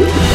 Woo!